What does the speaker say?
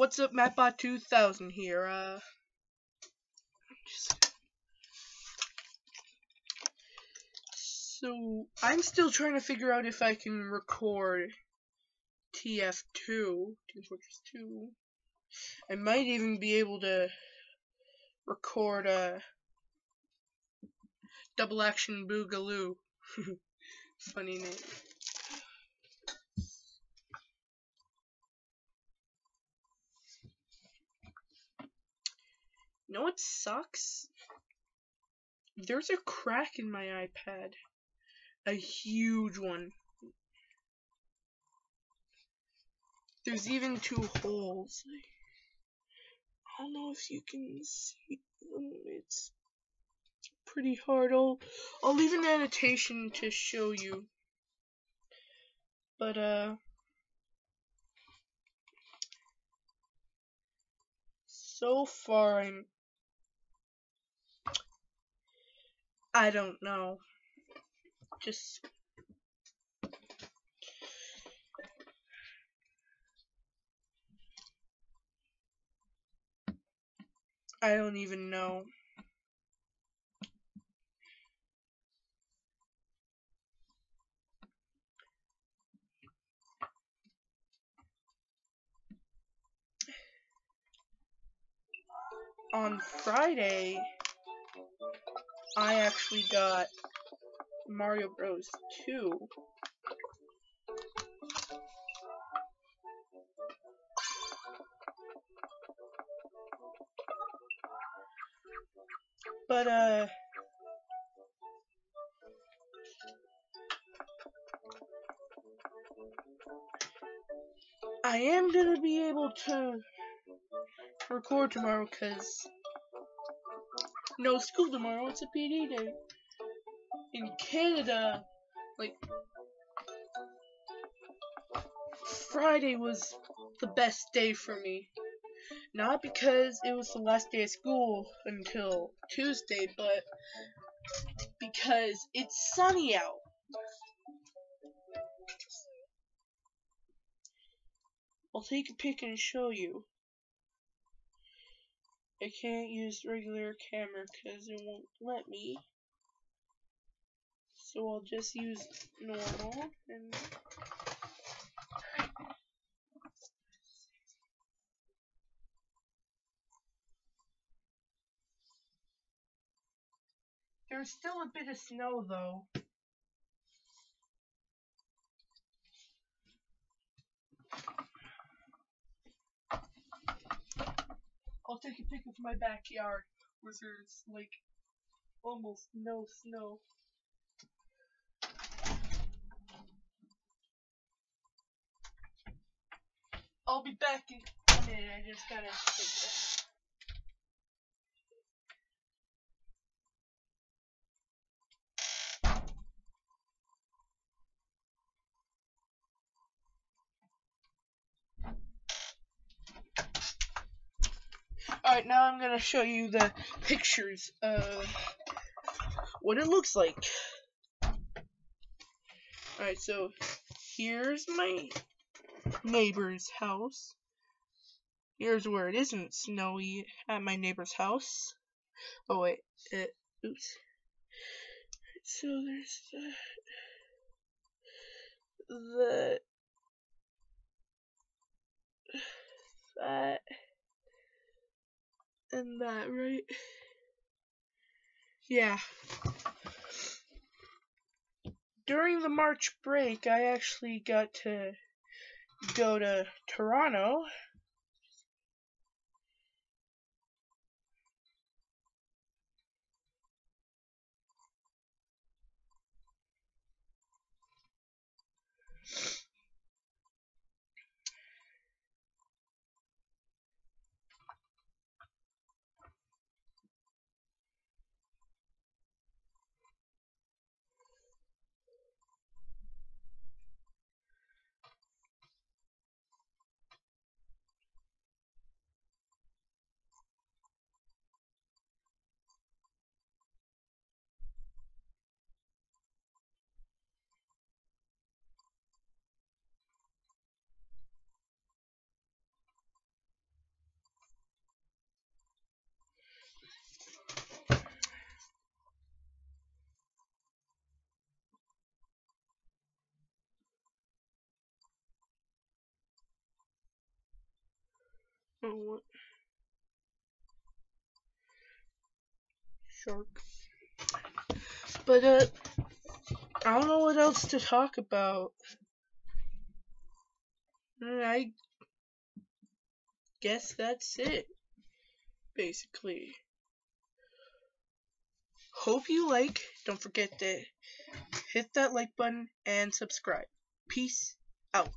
what's up, Matbot2000 here. Uh. So, I'm still trying to figure out if I can record TF2, Team Fortress 2. I might even be able to record a double action boogaloo. Funny name. Know what sucks? There's a crack in my iPad. A huge one. There's even two holes. I don't know if you can see them. It's pretty hard. I'll, I'll leave an annotation to show you. But, uh... So far, I'm I don't know. Just I don't even know. On Friday, I actually got Mario Bros. 2. But, uh... I am gonna be able to record tomorrow because no school tomorrow. It's a PD day. In Canada, like, Friday was the best day for me. Not because it was the last day of school until Tuesday, but because it's sunny out. I'll take a pic and show you. I can't use regular camera because it won't let me. So I'll just use normal and There's still a bit of snow though. I'll take a pic of my backyard where there's like almost no snow. I'll be back in a minute. I just gotta take this. Alright, now I'm gonna show you the pictures of what it looks like. Alright, so here's my neighbor's house. Here's where it isn't snowy at my neighbor's house. Oh wait, it, oops. So there's the, the that and that, right? Yeah. During the March break, I actually got to go to Toronto. Oh, what? Shark. But, uh, I don't know what else to talk about. I guess that's it. Basically. Hope you like. Don't forget to hit that like button and subscribe. Peace out.